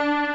you.